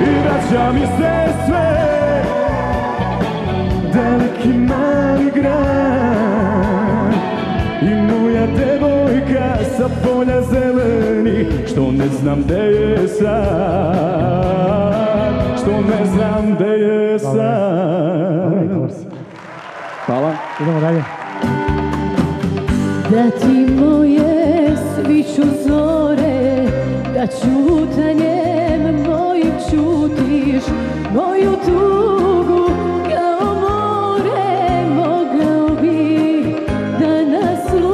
I vraća mi se sve Daleki mali grad. I moja devojka sa polja zeleni Što ne znam gde je sad. Što ne znam gde je sad. Hvala. Idemo dalje. Da ti moje sviću zore Da čutanjem mojim čutiš. Moju tugu kao more Mogao bi da naslutiš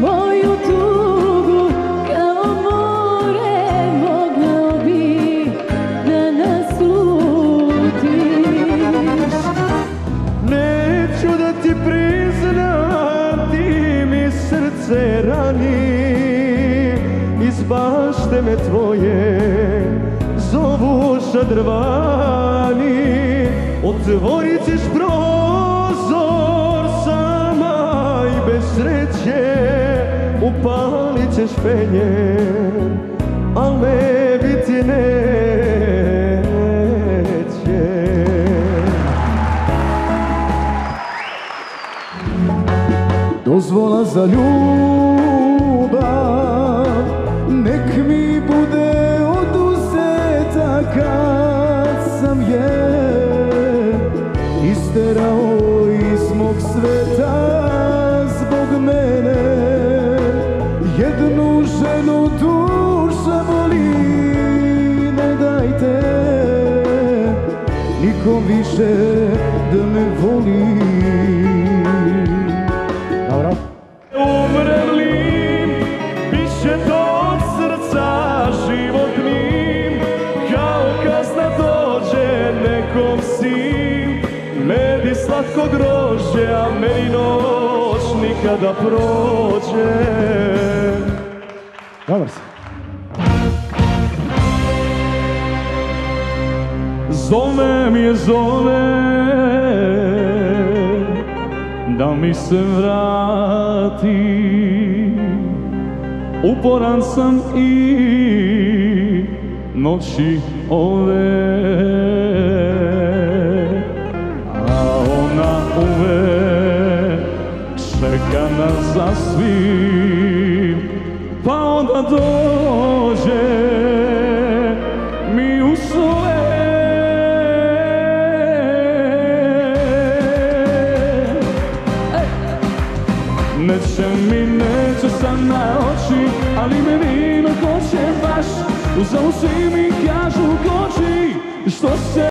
Moju tugu kao more Mogao bi da naslutiš Neću da ti mi srce rani Iz bašte me tvoje zovu šadrvani. Otvorit ćeš prozor sama i bez sreće Upalit ćeš penje, al me Dozvola za ljubav Nek mi bude oduzeta kad sam je Isterao iz mog sveta zbog mene. Jednu ženu duša voli Ne dajte nikom više da me voli slatko grožđe, a meni noć nikada prođe. Dobar si. Zove mi je zove Da mi se vrati. Uporan sam i noći ove svim. Pa onda dođe mi u svoje Neće mi, neće sam na oči Ali me vino hoće baš. Uzavu svi mi kažu koči Što se